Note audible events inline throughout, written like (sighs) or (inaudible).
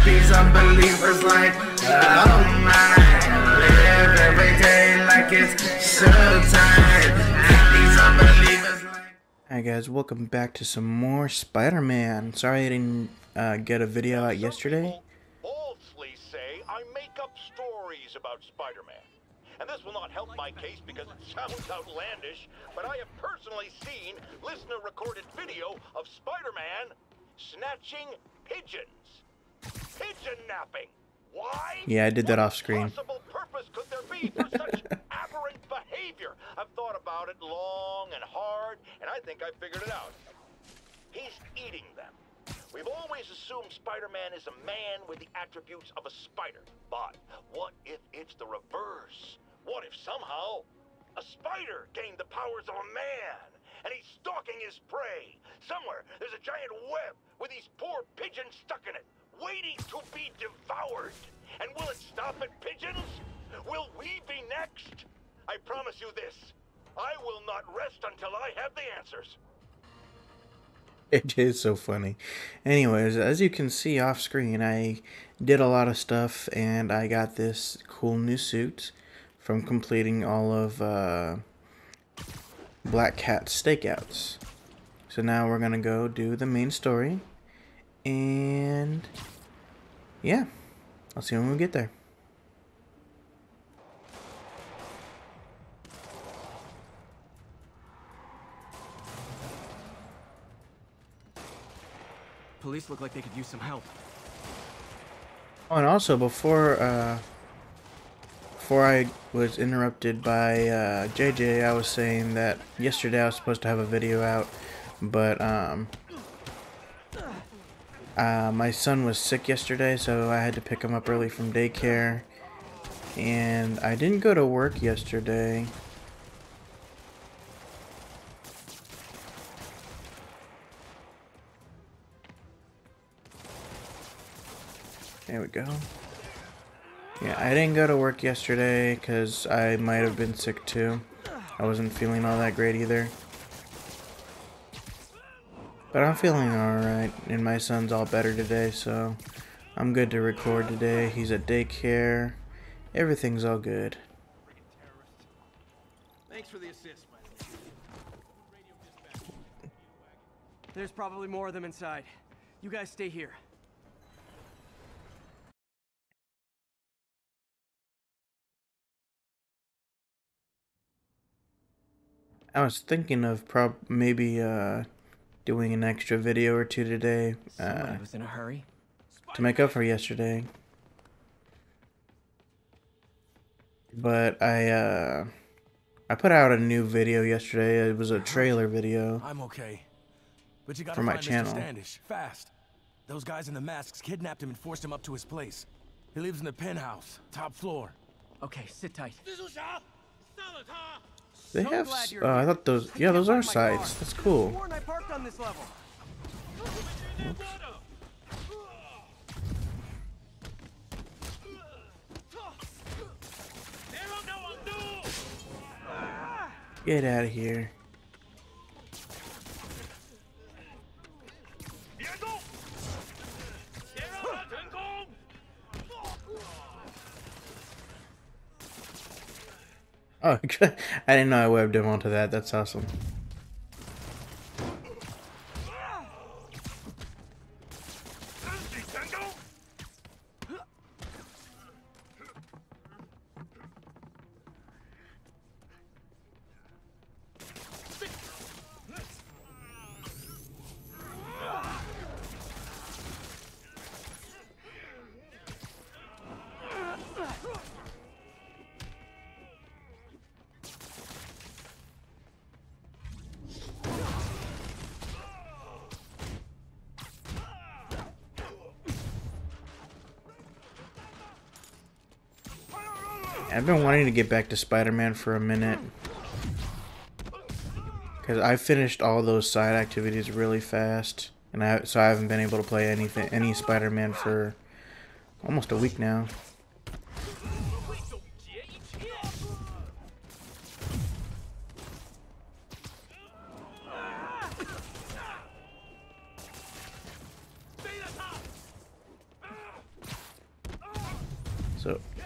got these unbelievers like, oh my. Live every day like it's showtime. Got these unbelievers like. Hi guys, welcome back to some more Spider-Man. Sorry I didn't uh, get a video out yesterday. falsely say I make up stories about Spider-Man. And this will not help my case because it sounds outlandish, but I have personally seen listener-recorded video of Spider-Man snatching pigeons. Pigeon napping. Why? Yeah, I did that off screen. possible purpose could there be for such (laughs) aberrant behavior? I've thought about it long and hard, and I think I figured it out. He's eating them. We've always assumed Spider-Man is a man with the attributes of a spider. But what if it's the reverse? What if somehow a spider gained the powers of a man and he's stalking his prey? Somewhere there's a giant web with these at pigeons? Will we be next? I promise you this. I will not rest until I have the answers. It is so funny. Anyways, as you can see off screen, I did a lot of stuff and I got this cool new suit from completing all of uh, Black Cat stakeouts. So now we're gonna go do the main story and yeah, I'll see you when we get there. Police look like they could use some help. Oh, and also before uh, before I was interrupted by uh, JJ, I was saying that yesterday I was supposed to have a video out, but um, uh, my son was sick yesterday, so I had to pick him up early from daycare, and I didn't go to work yesterday. There we go. Yeah, I didn't go to work yesterday because I might have been sick too. I wasn't feeling all that great either. But I'm feeling alright, and my son's all better today, so I'm good to record today. He's at daycare. Everything's all good. Thanks for the assist, There's probably more of them inside. You guys stay here. I was thinking of prob maybe uh, doing an extra video or two today uh, was in a hurry. to make up for yesterday. But I uh, I put out a new video yesterday. It was a trailer video. I'm okay. But you gotta For my find channel. Mr. Standish, fast. Those guys in the masks kidnapped him and forced him up to his place. He lives in the penthouse, top floor. Okay, sit tight. They So have. glad s- you're Oh, I thought those. Yeah, those are car. That's cool. Sworn I parked on this level. Get out of here. Oh, (laughs) I didn't know I webbed him onto that. That's awesome. I've been wanting to get back to Spider-Man for a minute. Because I finished all those side activities really fast. And I so I haven't been able to play anything any Spider-Man for almost a week now.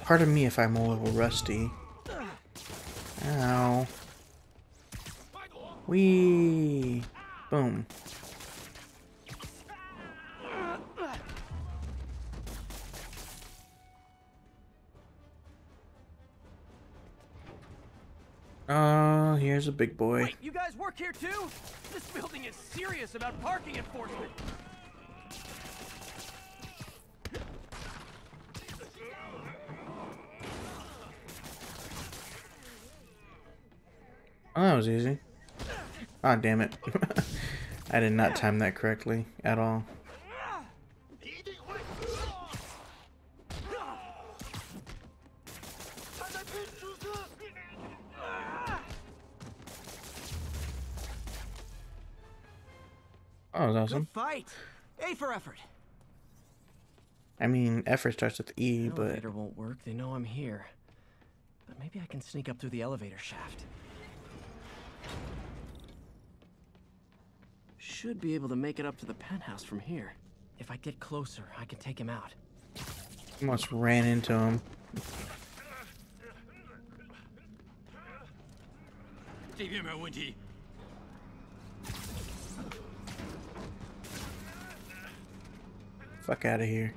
Pardon me if I'm a little rusty. Ow. Wee. Boom. Oh, here's a big boy. Wait, you guys work here too? This building is serious about parking enforcement. was easy. Ah, oh, damn it. (laughs) I did not time that correctly at all. Oh, that was awesome. Good fight. A for effort. I mean, effort starts with E, but elevator won't work. They know I'm here, but maybe I can sneak up through the elevator shaft. Should be able to make it up to the penthouse from here. If I get closer, I can take him out. Almost ran into him. Fuck out of here.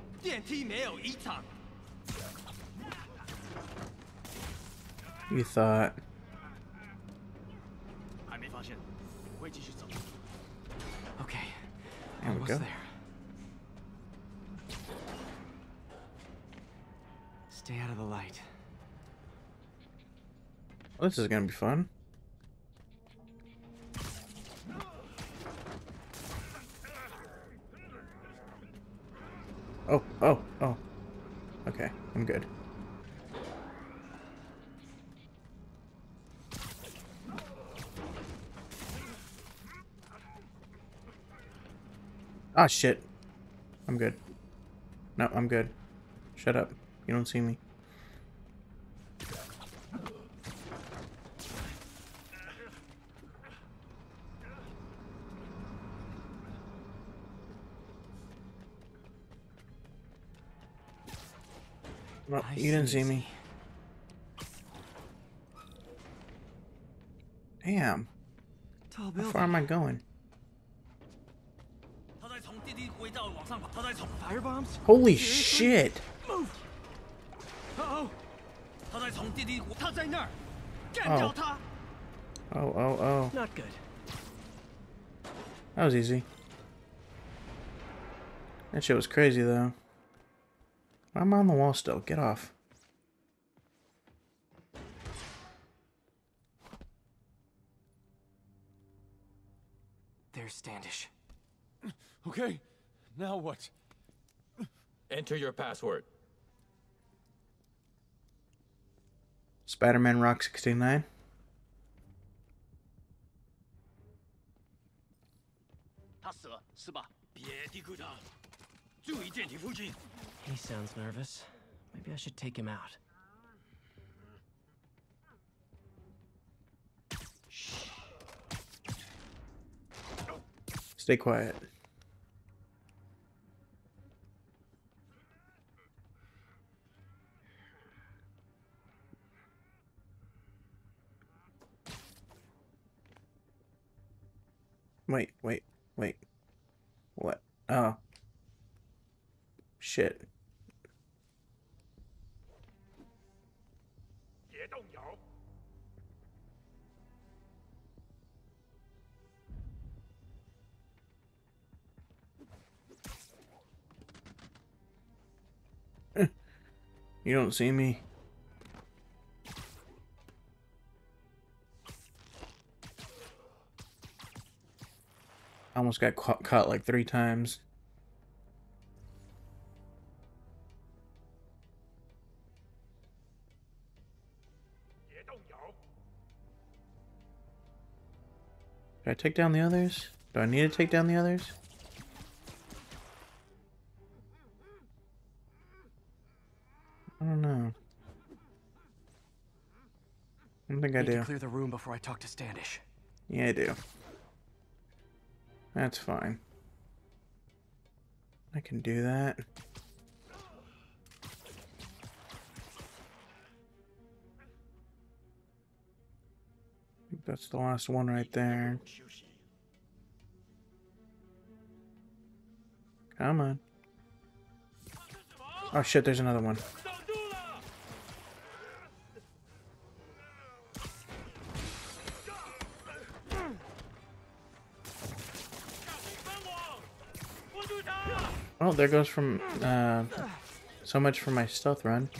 You thought. Okay. There we almost go. there. Stay out of the light. Well, this is gonna be fun. Ah, shit. I'm good. No, I'm good. Shut up. You don't see me. No, Nice you didn't see me. Damn. How far am I going? Holy shit! Oh. Oh, oh, oh. Not good. That was easy. That shit was crazy, though. I'm on the wall still. Get off. There's Standish. Okay, now what? Enter your password. Spider-Man Rock 69. He sounds nervous. Maybe I should take him out. Stay quiet. Wait, wait, wait. What? Oh. Shit. (laughs) you don't see me? Almost got caught, caught like three times. Did I take down the others? Do I need to take down the others? I don't know. I don't think I do. clear the room before I talk to Standish. Yeah, I do. That's fine. I can do that. that's the last one right there. Come on. Oh shit, there's another one. Oh, there goes from, uh, so much for my stealth run.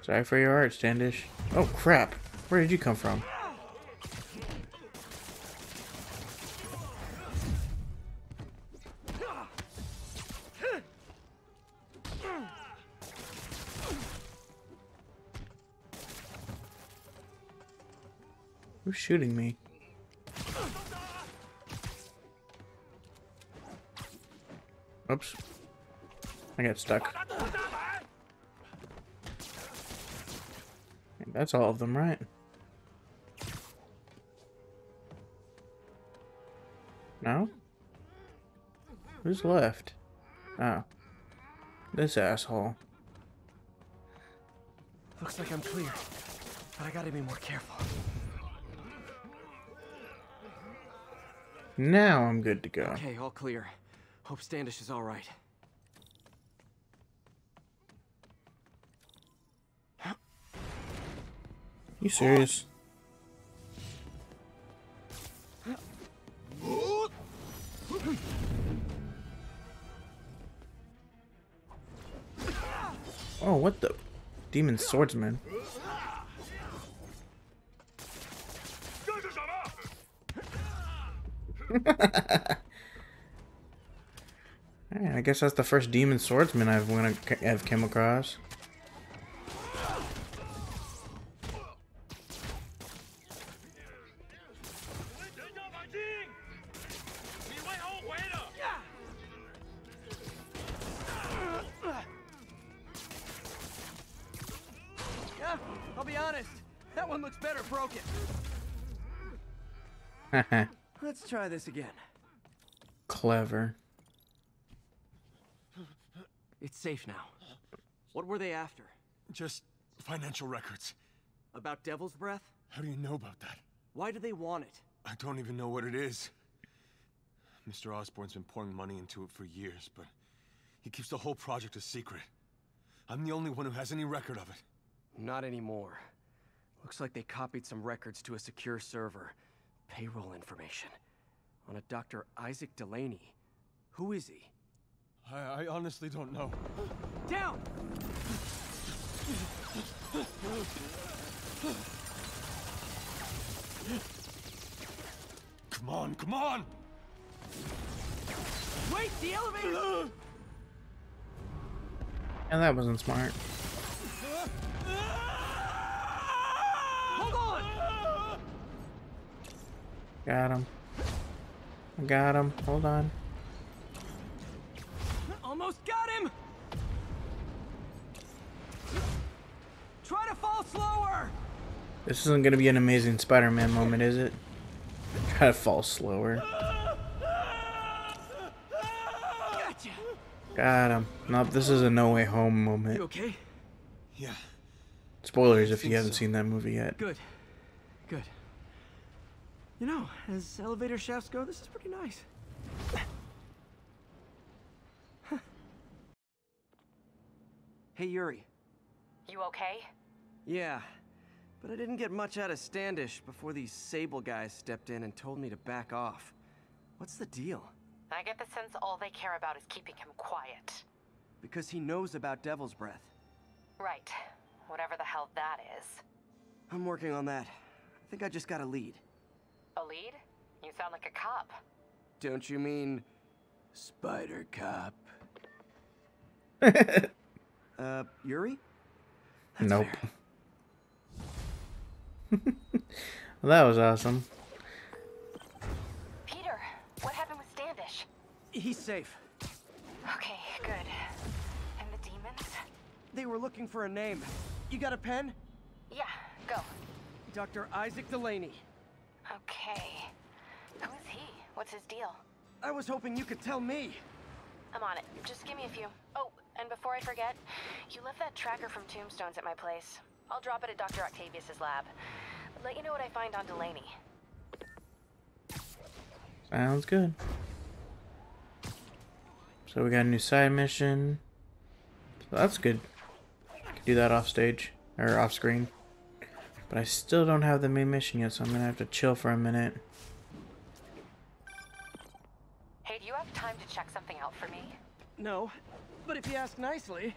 Sorry for your art, Standish. Oh crap, where did you come from? Who's shooting me? I got stuck. That's all of them, right? No? Who's left? Oh. This asshole. Looks like I'm clear, but I gotta be more careful. Now I'm good to go. Okay, all clear. Hope Standish is all You serious? Oh, what the? Demon swordsman. (laughs) Alright, I guess that's the first demon swordsman I've have come across. Try this again. Clever. It's safe now. What were they after? Just financial records. About Devil's Breath? How do you know about that? Why do they want it? I don't even know what it is. Mr. Osborn's been pouring money into it for years, but he keeps the whole project a secret. I'm the only one who has any record of it. Not anymore. Looks like they copied some records to a secure server. Payroll information. On a Dr. Isaac Delaney. Who is he? I, I honestly don't know. Down! Come on, come on! Wait, the elevator! And that wasn't smart. Hold on! Got him. I got him. Hold on. Almost got him! Try to fall slower! This isn't gonna be an amazing Spider-Man moment, is it? Try to fall slower. Gotcha! Got him. Nope, this is a No Way Home You moment. okay? Yeah, Spoilers if you haven't so. seen that movie yet. Good. Good. You know, as elevator shafts go, this is pretty nice. hey, Yuri. You okay? Yeah, but I didn't get much out of Standish before these Sable guys stepped in and told me to back off. What's the deal? I get the sense all they care about is keeping him quiet. Because he knows about Devil's Breath. Right. Whatever the hell that is. I'm working on that. I think I just got a lead. A lead? You sound like a cop. Don't you mean Spider Cop? (laughs) uh, Yuri? That's Nope. (laughs) Well, that was awesome. Peter, what happened with Standish? He's safe. Okay, good. And the demons? They were looking for a name. You got a pen? Yeah, go. Dr. Isaac Delaney. Okay. Who is he? What's his deal? I was hoping you could tell me. I'm on it. Just give me a few. Oh, and before I forget, you left that tracker from Tombstone's at my place. I'll drop it at Dr. Octavius's lab. Let you know what I find on Delaney. Sounds good. So we got a new side mission. So that's good. Could do that off stage or off screen. But I still don't have the main mission yet, so I'm gonna have to chill for a minute. Hey, do you have time to check something out for me? No, but if you ask nicely.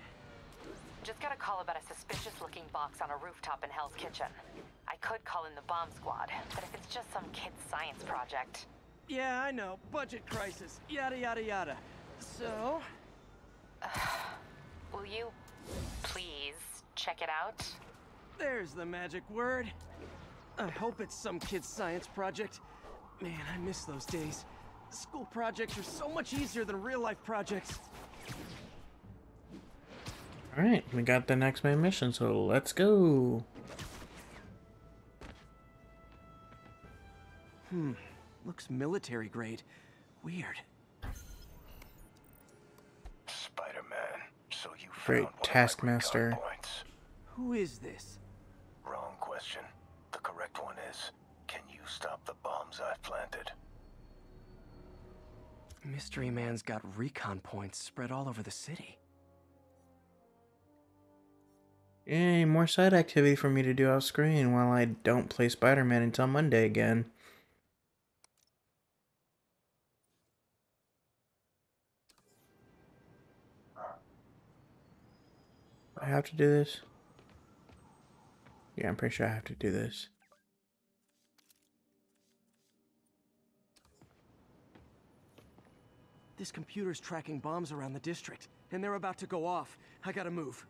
Just got a call about a suspicious looking box on a rooftop in Hell's Kitchen. I could call in the bomb squad, but if it's just some kid's science project. Yeah, I know. Budget crisis. Yada, yada, yada. So, (sighs) Will you please check it out? there's the magic word. I hope it's some kid's science project. Man, I miss those days. School projects are so much easier than real life projects. Alright, we got the next main mission, so let's go. Hmm, looks military grade. Weird. Spider-Man, so you Great found one of my Taskmaster. Who is this? Wrong question. The correct one is, can you stop the bombs I've planted? Mystery Man's got recon points spread all over the city. Yay, more side activity for me to do off screen while I don't play Spider Man until Monday again. I have to do this? Yeah, I'm pretty sure I have to do this. This computer's tracking bombs around the district, and they're about to go off. I gotta move.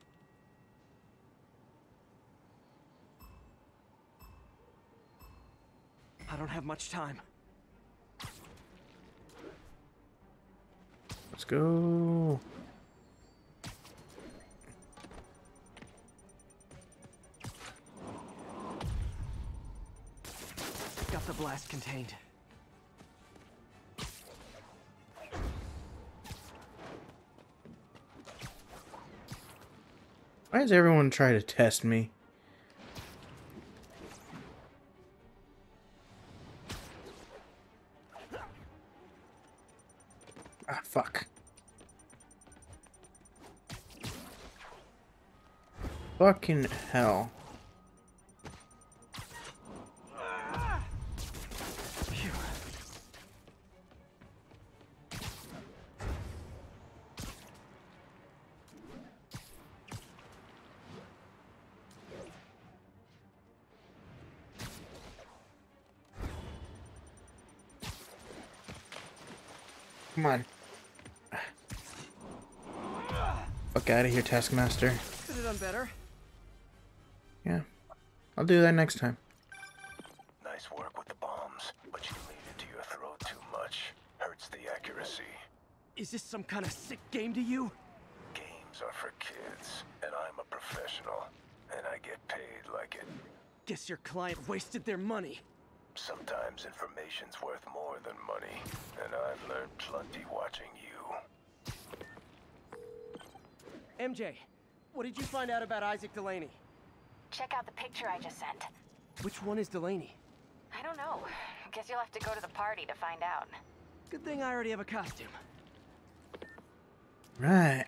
I don't have much time. Let's go. Got the blast contained. Why does everyone try to test me? Ah, fuck. Fucking hell. Out of here, Taskmaster. Could have done better. Yeah. I'll do that next time. Nice work with the bombs, but you lean into your throat too much. Hurts the accuracy. Is this some kind of sick game to you? Games are for kids, and I'm a professional, and I get paid like it. Guess your client wasted their money. Sometimes information's worth more than money, and I've learned plenty watching you. MJ, what did you find out about Isaac Delaney? Check out the picture I just sent. Which one is Delaney? I don't know. Guess you'll have to go to the party to find out. Good thing I already have a costume. Right.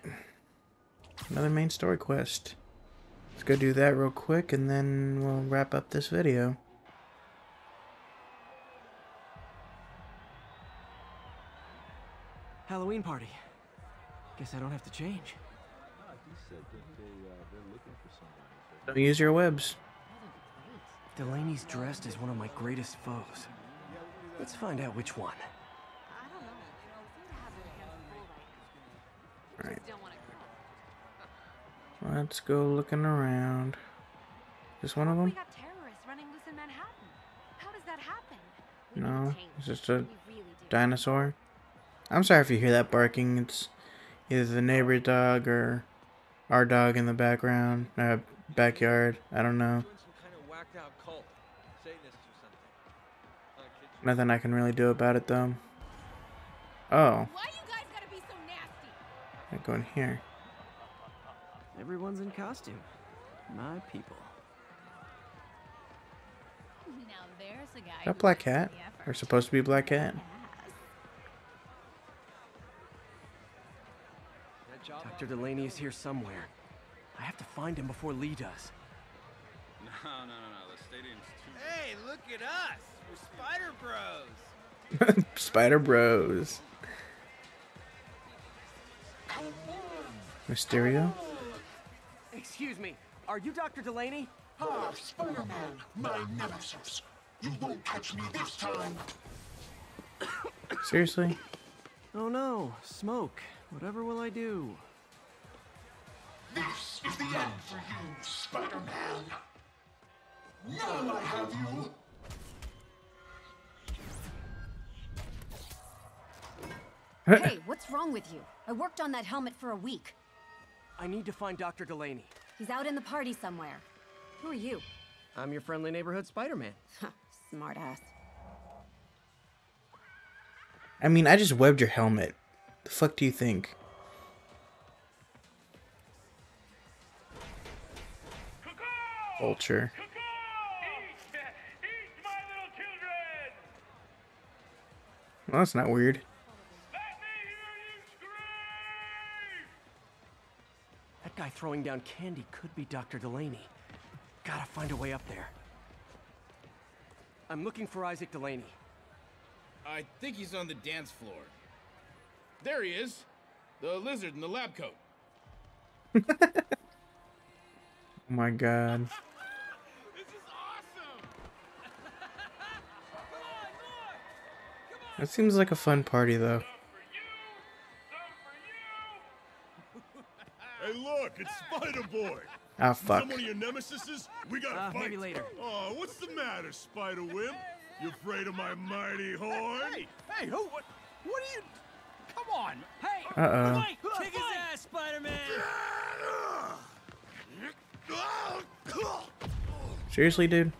Another main story quest. Let's go do that real quick and then we'll wrap up this video. Halloween party. Guess I don't have to change. Don't use your webs. Delaney's dressed as one of my greatest foes. Let's find out which one. Alright. Let's go looking around. Is one of We them? got terrorists running loose in Manhattan. How does that happen? No, it's just a really dinosaur. I'm sorry if you hear that barking. It's either the neighbor's dog or our dog in the background, uh, backyard. I don't know. Nothing I can really do about it though. Oh. I go in here. Everyone's in costume. My people. that Black Cat? Or supposed to be Black Cat? Dr. Delaney is here somewhere. I have to find him before Li does. No, no, no, no. The stadium's too. Hey, look at us. We're Spider Bros. (laughs) Spider Bros. Mysterio? Excuse me, are you Dr. Delaney? Ah, Spider-Man, my nemesis. You won't catch me this time. Seriously? Oh no, smoke. Whatever will I do? This is the end for you, Spider-Man. Now I have you. Hey, what's wrong with you? I worked on that helmet for a week. I need to find Dr. Delaney. He's out in the party somewhere. Who are you? I'm your friendly neighborhood Spider-Man. Smartass. I mean, I just webbed your helmet. The fuck do you think? Vulture. Well, that's not weird. That guy throwing down candy could be Dr. Delaney. Gotta find a way up there. I'm looking for Isaac Delaney. I think he's on the dance floor. There he is. The lizard in the lab coat. (laughs) Oh my god. That seems like a fun party though. (laughs) Hey, look, it's Spider Boy. Ah, fuck. Some one of your nemesises? We gotta Uh, fight. maybe later. Oh, what's the matter, Spider Wimp? You afraid of my mighty horn? Hey, hey, who? What? What are you? Come on. Hey. Uh-oh. Fight! Kick his ass, Spider-Man. Seriously, dude?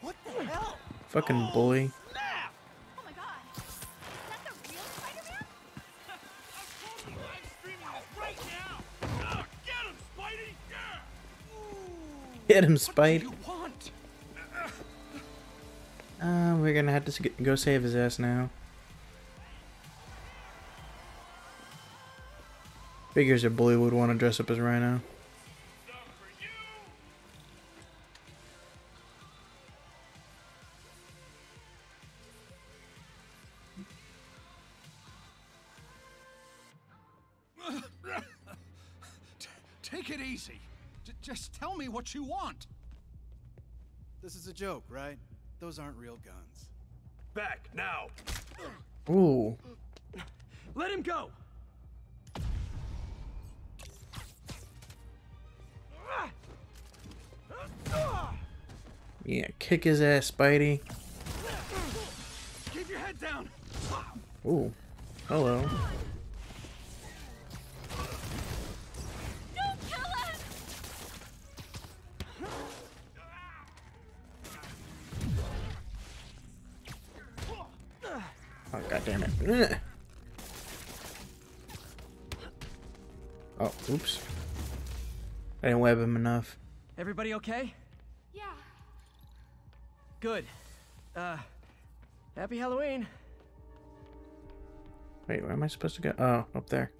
What the hell? Fucking bully. Hit him, want? Uh, we're gonna have to go save his ass now. Figures a bully would want to dress up as Rhino. Just what you want. This is a joke, right? Those aren't real guns. Back now. Ooh. Let him go! Yeah, kick his ass, Spidey. Keep your head down. Ooh. Hello. Don't kill him! Oh, god damn it. Ugh. Oh, oops. I didn't web him enough. Everybody okay? Yeah. Good. Uh, happy Halloween. Wait, where am I supposed to go? Oh, up there.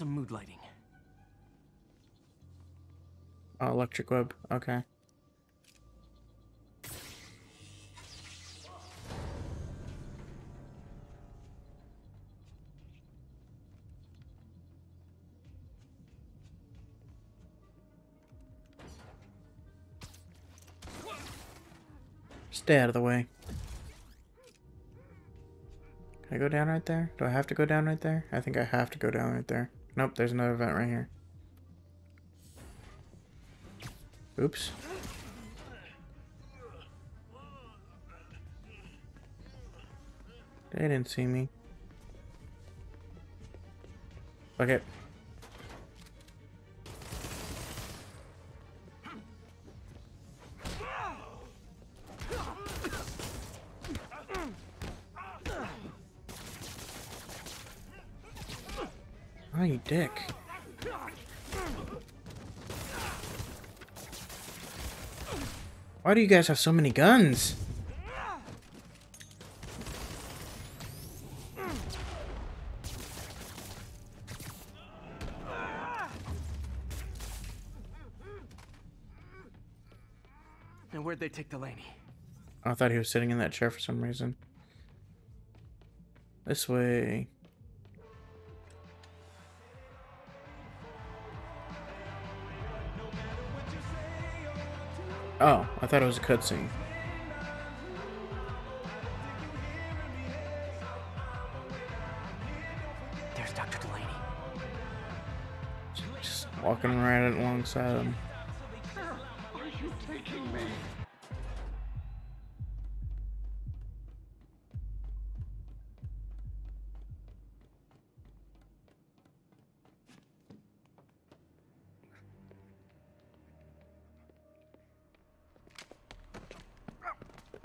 Some mood lighting? Oh, electric web. Okay. Stay out of the way. Can I go down right there? Do I have to go down right there? I think I have to go down right there. Nope, there's another vent right here. Oops. They didn't see me. Okay. Dick. Why do you guys have so many guns? And where'd they take Delaney? I thought he was sitting in that chair for some reason. This way. Oh, I thought it was a cutscene. There's Dr. Delaney. Just walking right alongside him. Are you taking me?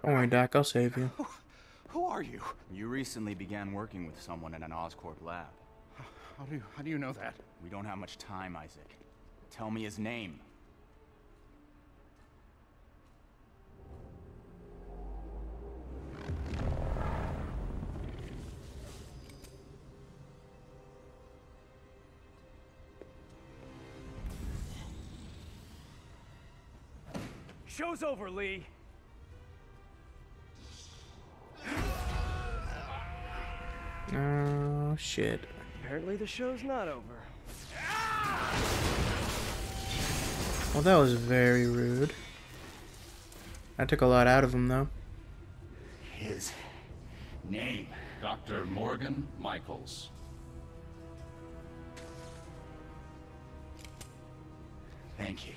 Don't worry, Doc, I'll save you. Who are you? You recently began working with someone in an Oscorp lab. How do you, how do you know that? We don't have much time, Isaac. Tell me his name. Show's over, Li. Oh, shit. Apparently the show's not over. Well, that was very rude. I took a lot out of him, though. His name, Dr. Morgan Michaels. Thank you.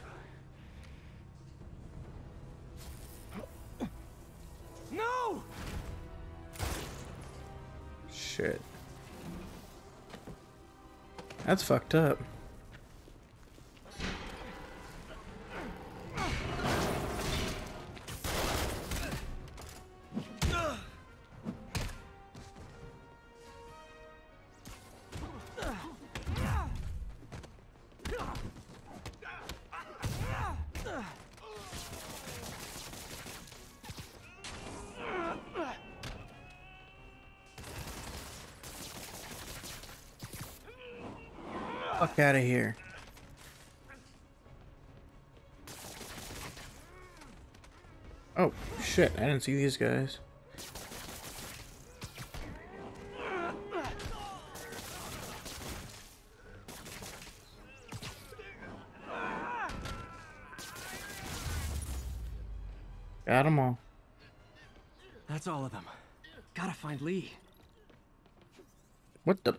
Shit. That's fucked up. Out of here. Oh, shit. I didn't see these guys. Got them all. That's all of them. Gotta find Li. What the?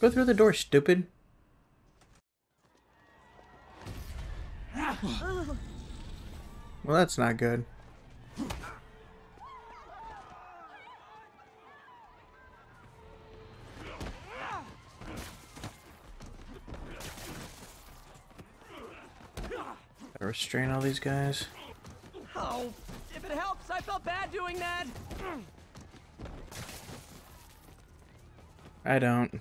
Go through the door, stupid. Well, that's not good. Restrain all these guys. Oh, if it helps, I felt bad doing that. I don't.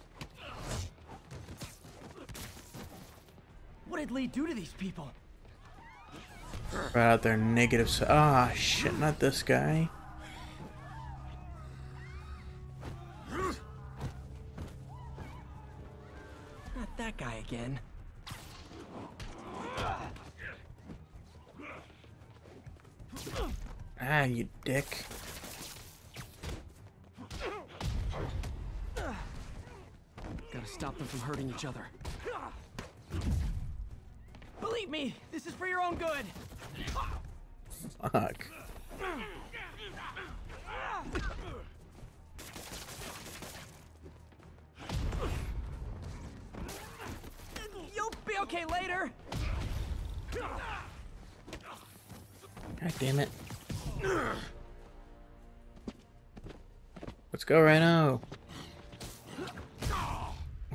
What did Li do to these people? Right out there, negative. Ah, shit, not this guy. Not that guy again. Ah, you dick. Gotta stop them from hurting each other. Believe me, this is for your own good. Fuck. You'll be okay later. God damn it. Let's go right now.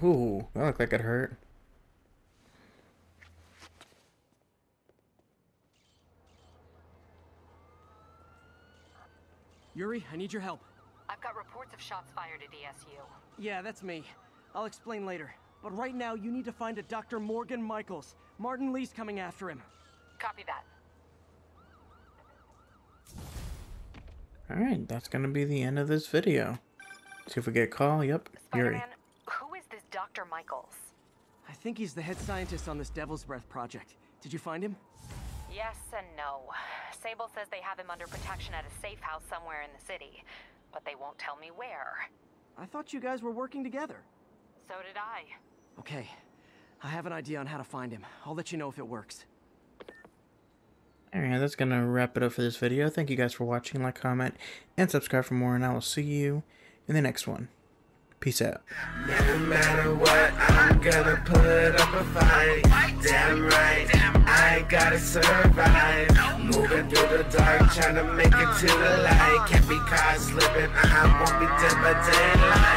Ooh, that looked like it hurt. Yuri, I need your help. I've got reports of shots fired at ESU. Yeah, that's me. I'll explain later. But right now, you need to find a Dr. Morgan Michaels. Martin Li's coming after him. Copy that. Alright, that's gonna be the end of this video. See if we get a call. Yep, Yuri. Who is this Dr. Michaels? I think he's the head scientist on this Devil's Breath project. Did you find him? Yes and no. Sable says they have him under protection at a safe house somewhere in the city, but they won't tell me where. I thought you guys were working together. So did I. Okay, I have an idea on how to find him. I'll let you know if it works. Alright, that's gonna wrap it up for this video. Thank you guys for watching. Like, comment, and subscribe for more, and I will see you in the next one. Peace out. No matter what, I'm gonna put up a fight. Damn right, I gotta survive. Moving through the dark, trying to make it to the light. Can't be caught slipping, I won't be dead by daylight.